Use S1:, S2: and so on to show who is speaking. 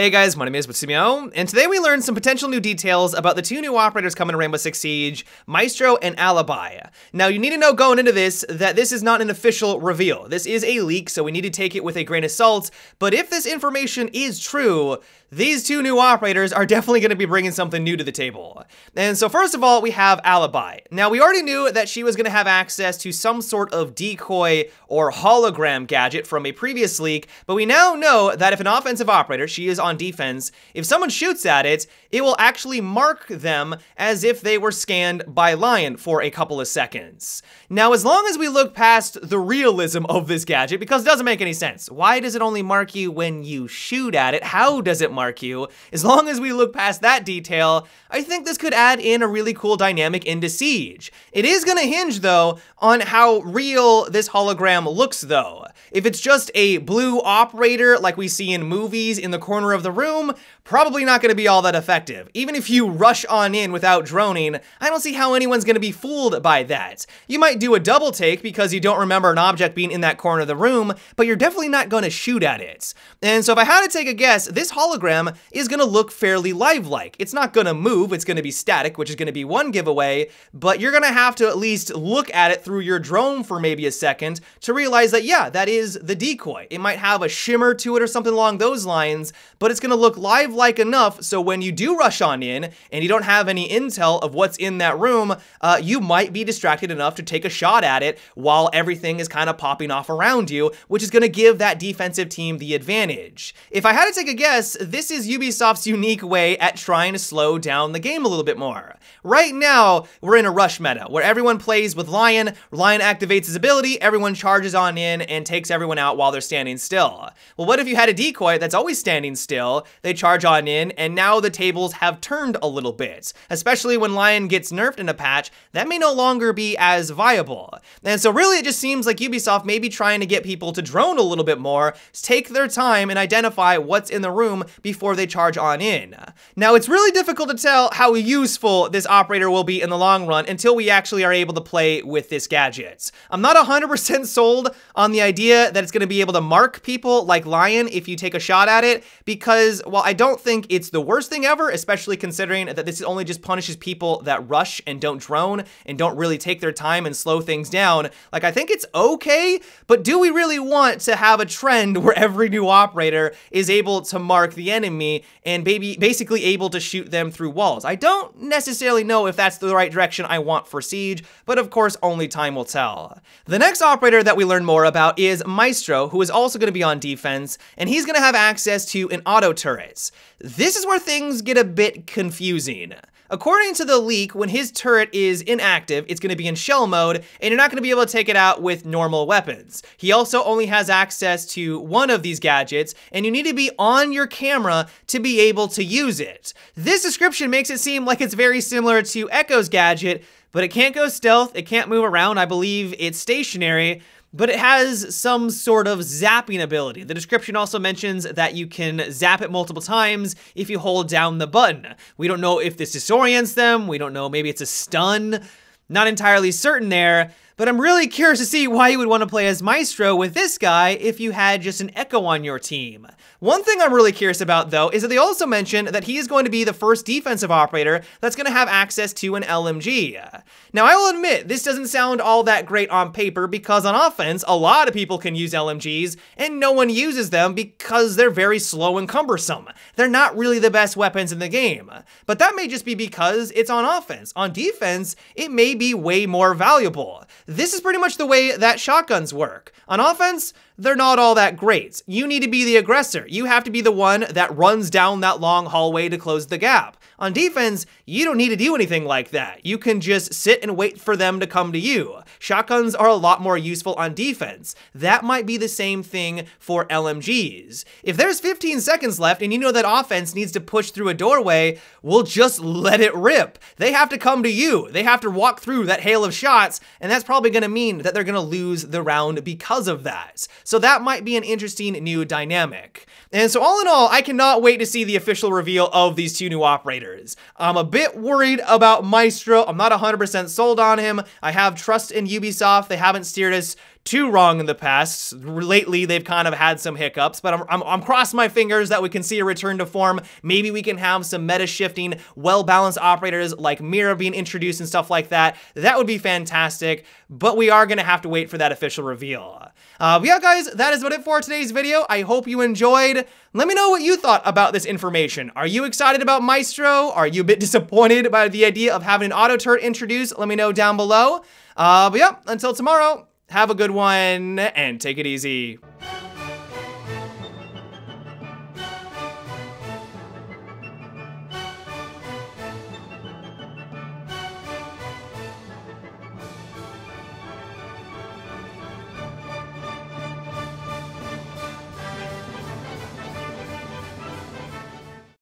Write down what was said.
S1: Hey guys, my name is Matimio, and today we learned some potential new details about the two new operators coming to Rainbow Six Siege, Maestro and Alibi. Now you need to know going into this that this is not an official reveal. This is a leak, so we need to take it with a grain of salt, but if this information is true, these two new operators are definitely going to be bringing something new to the table. And so first of all, we have Alibi. Now we already knew that she was going to have access to some sort of decoy or hologram gadget from a previous leak, but we now know that if an offensive operator, she is on defense, if someone shoots at it, it will actually mark them as if they were scanned by Lion for a couple of seconds. Now, as long as we look past the realism of this gadget, because it doesn't make any sense. Why does it only mark you when you shoot at it? How does it mark you? As long as we look past that detail, I think this could add in a really cool dynamic into Siege. It is gonna hinge, though, on how real this hologram looks, though. If it's just a blue operator like we see in movies in the corner of the room, probably not gonna be all that effective. Even if you rush on in without droning, I don't see how anyone's gonna be fooled by that. You might do a double take because you don't remember an object being in that corner of the room, but you're definitely not gonna shoot at it. And so if I had to take a guess, this hologram is gonna look fairly lifelike. It's not gonna move, it's gonna be static, which is gonna be one giveaway, but you're gonna have to at least look at it through your drone for maybe a second to realize that, yeah, that is the decoy. It might have a shimmer to it or something along those lines, but it's gonna look lifelike enough so when you do rush on in and you don't have any intel of what's in that room, uh, you might be distracted enough to take a shot at it while everything is kind of popping off around you, which is gonna give that defensive team the advantage. If I had to take a guess, this is Ubisoft's unique way at trying to slow down the game a little bit more. Right now, we're in a rush meta where everyone plays with Lion, Lion activates his ability, everyone charges on in and takes everyone out while they're standing still. Well, what if you had a decoy that's always standing still, they charge on in, and now the tables have turned a little bit. Especially when Lion gets nerfed in a patch, that may no longer be as viable. And so really it just seems like Ubisoft may be trying to get people to drone a little bit more, take their time and identify what's in the room before they charge on in. Now it's really difficult to tell how useful this operator will be in the long run until we actually are able to play with this gadget. I'm not 100% sold on the idea that it's going to be able to mark people like Lion if you take a shot at it, because while I don't think it's the worst thing ever, especially considering that this only just punishes people that rush and don't drone and don't really take their time and slow things down, like I think it's okay, but do we really want to have a trend where every new operator is able to mark the enemy and baby basically able to shoot them through walls? I don't necessarily know if that's the right direction I want for Siege, but of course only time will tell. The next operator that we learn more about is Maestro, who is also going to be on defense, and he's going to have access to an auto turret. This is where things get a bit confusing. According to the leak, when his turret is inactive, it's going to be in shell mode, and you're not going to be able to take it out with normal weapons. He also only has access to one of these gadgets, and you need to be on your camera to be able to use it. This description makes it seem like it's very similar to Echo's gadget, but it can't go stealth, it can't move around, I believe it's stationary, but it has some sort of zapping ability. The description also mentions that you can zap it multiple times if you hold down the button. We don't know if this disorients them, we don't know, maybe it's a stun. Not entirely certain there, but I'm really curious to see why you would want to play as Maestro with this guy if you had just an Echo on your team. One thing I'm really curious about, though, is that they also mention that he is going to be the first defensive operator that's going to have access to an LMG. Now, I will admit, this doesn't sound all that great on paper because on offense, a lot of people can use LMGs, and no one uses them because they're very slow and cumbersome. They're not really the best weapons in the game. But that may just be because it's on offense. On defense, it may be way more valuable. This is pretty much the way that shotguns work. On offense, they're not all that great. You need to be the aggressor. You have to be the one that runs down that long hallway to close the gap. On defense, you don't need to do anything like that. You can just sit and wait for them to come to you. Shotguns are a lot more useful on defense. That might be the same thing for LMGs. If there's 15 seconds left and you know that offense needs to push through a doorway, we'll just let it rip. They have to come to you. They have to walk through that hail of shots, and that's probably going to mean that they're going to lose the round because of that. So that might be an interesting new dynamic. And so all in all, I cannot wait to see the official reveal of these two new operators. I'm a bit worried about Maestro. I'm not 100% sold on him. I have trust in Ubisoft. They haven't steered us too wrong in the past. Lately, they've kind of had some hiccups, but I'm, I'm, I'm crossing my fingers that we can see a return to form. Maybe we can have some meta shifting, well balanced operators like Mira being introduced and stuff like that. That would be fantastic, but we are going to have to wait for that official reveal. Uh, yeah, guys, that is about it for today's video. I hope you enjoyed. Let me know what you thought about this information. Are you excited about Maestro? Are you a bit disappointed by the idea of having an auto turret introduced? Let me know down below. Uh, but yeah, until tomorrow, have a good one and take it easy.